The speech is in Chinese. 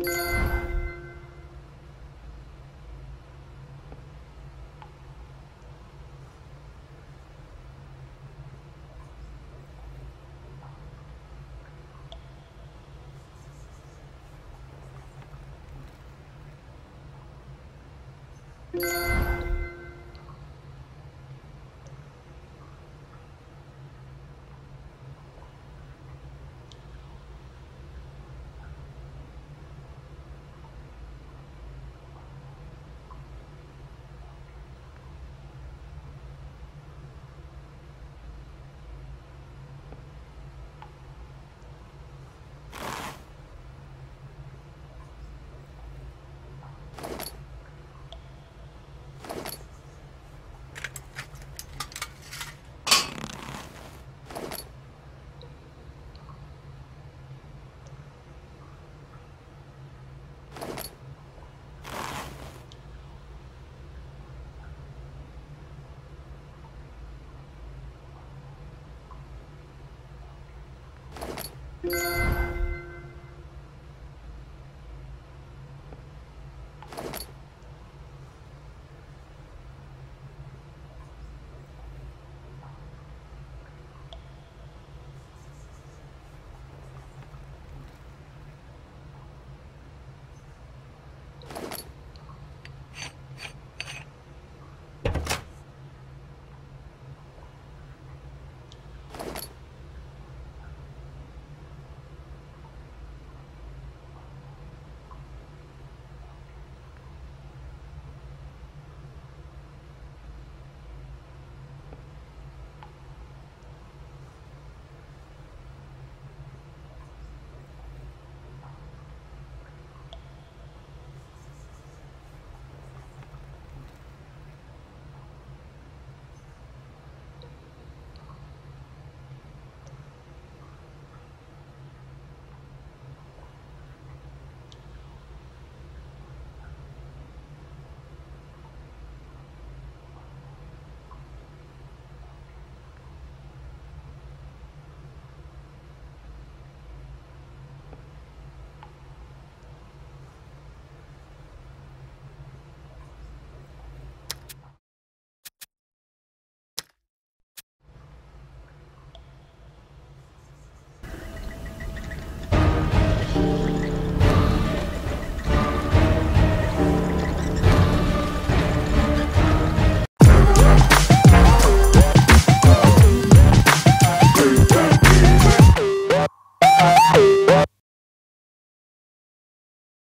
you No.